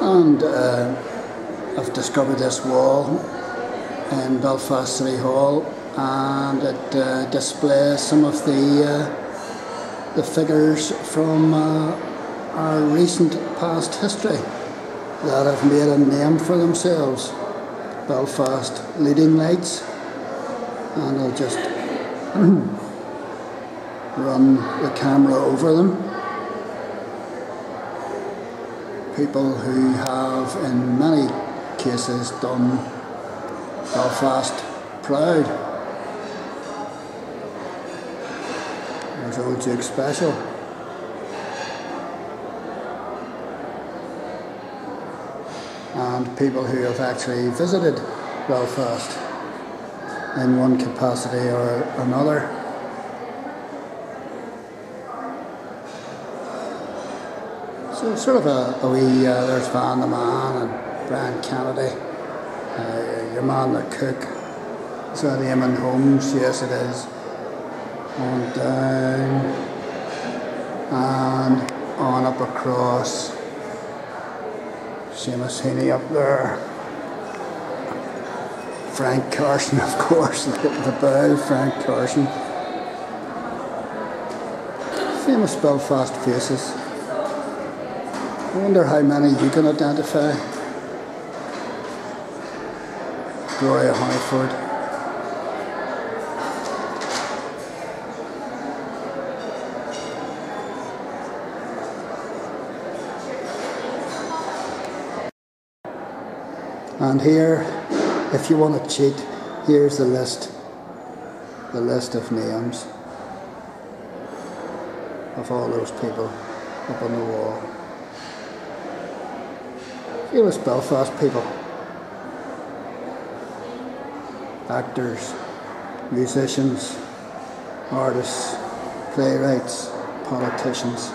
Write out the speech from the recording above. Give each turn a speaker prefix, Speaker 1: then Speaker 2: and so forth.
Speaker 1: and uh, I've discovered this wall in Belfast City Hall and it uh, displays some of the uh, the figures from uh, our recent past history that have made a name for themselves. Belfast leading lights and I'll just run the camera over them. People who have in many cases done Belfast proud. There's Old Duke Special. And people who have actually visited Belfast in one capacity or another. So sort of a, a wee, uh, there's Van the Man and Brian Kennedy, uh, your man the cook. Is that Eamonn Holmes? Yes it is. On down and on up across. Seamus Heaney up there. Frank Carson, of course, the, the bow, Frank Carson. Famous Belfast faces. I wonder how many you can identify. Gloria Hunniford. And here, if you want to cheat, here's the list. The list of names of all those people up on the wall. Famous Belfast people. Actors, musicians, artists, playwrights, politicians.